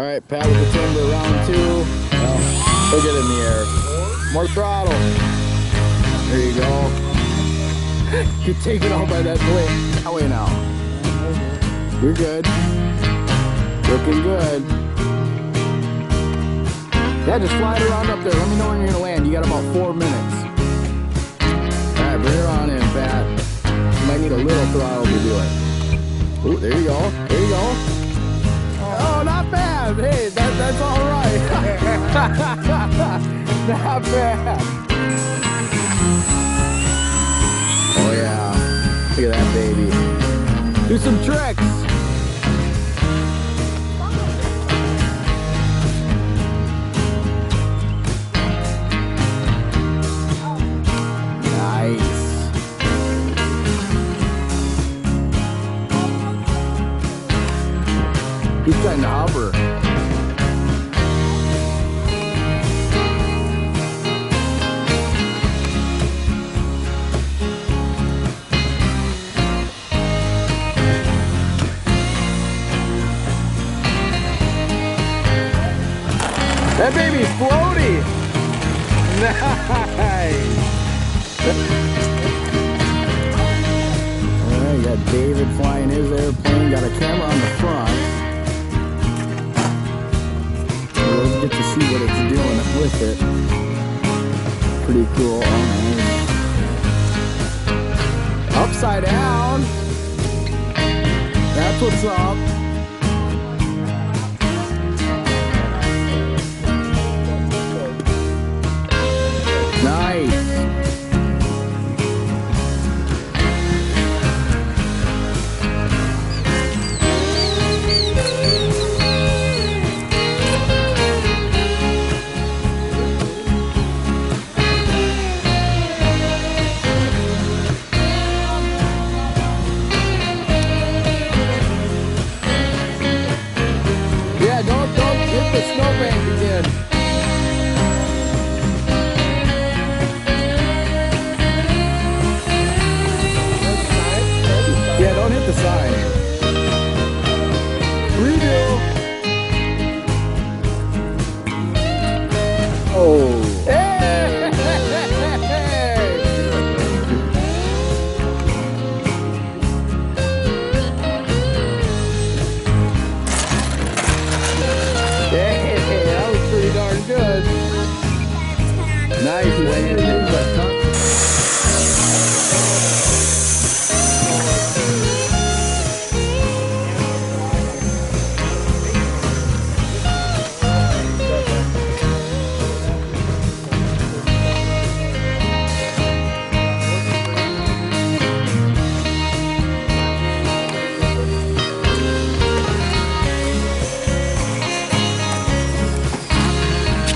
All right, Pat with the timber, round two. Well, he'll get in the air. More throttle. There you go. Get taken out by that blade. That way now. You're good. Looking good. Yeah, just fly it around up there. Let me know when you're gonna land. You got about four minutes. All right, bring her on in, Pat. You might need a little throttle to do it. Ooh, there you go. There you go. Not bad. Oh, yeah. Look at that baby. Do some tricks. Nice. He's trying to hover. That baby's floaty. Nice. All right, you got David flying his airplane. Got a camera on the front. We'll get to see what it's doing with it. Pretty cool. Upside down. That's what's up. The sign. Redo. Oh. Nice landing.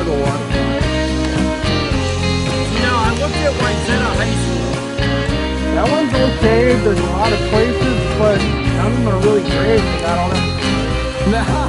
Hit one. You know, I looked at Whiteside High School. That one's okay. There's a lot of places, but none of them are really great. I don't know.